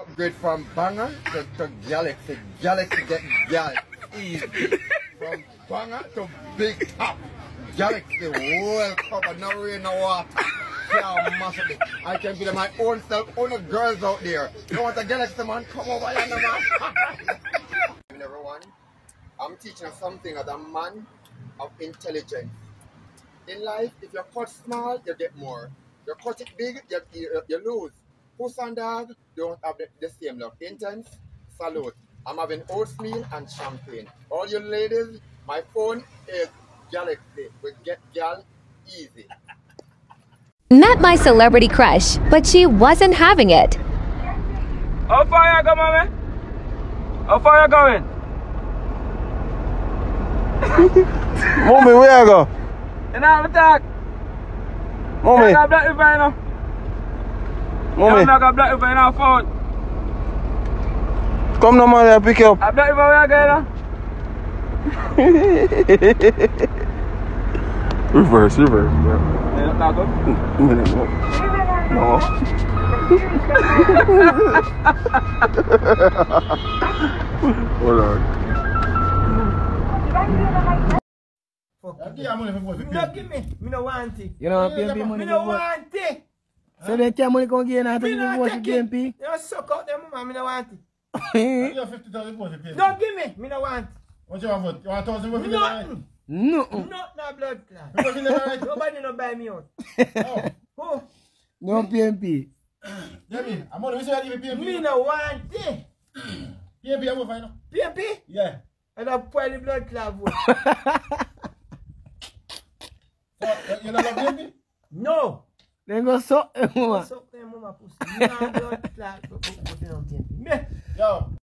Upgrade from banger to, to galaxy. Galaxy get gal easy. From banger to big top. Galaxy world cover, no rain, no water. I can be my own self, own girls out there. You want a galaxy man? Come over here, man. everyone, I'm teaching you something as a man of intelligence. In life, if you cut small, you get more. You cut it big, you, you, you lose. Puss and dog don't have the, the same look. Intense, salute. I'm having oatmeal and champagne. All you ladies, my phone is Galaxy. We get gal easy. Met my celebrity crush, but she wasn't having it. How far you go, mommy? How far you going? Mommy, where you go? You know how to talk? Mommy, You got black river, you know? Mommy, You got black river in our phone. come no man, I pick you up. A black river where you going, Reverse, reverse. you know? You don't talk up? Minute, no. No. No give me, me no want it. You know, PNP money Me no want it. So then care money come again after you watch the game, P? You suck out them, man. I don't want it. You 50,000 for the pay. Don't give me. I don't want it. What you want for? You want 1,000 for the night? No. No, no blood clot. Nobody no buy me out. Oh. Who? No PMP. Yeah, me. I'm only saying I give PMP. Me no want it. PMP, I'm over now. PMP? Yeah. And I pour the blood clot vote. You not love PMP? No. Den go sok e mouman. Den go sok e mouman pou si. Mwen an do yon tla. Mwen an do yon tla. Mwen. Yo.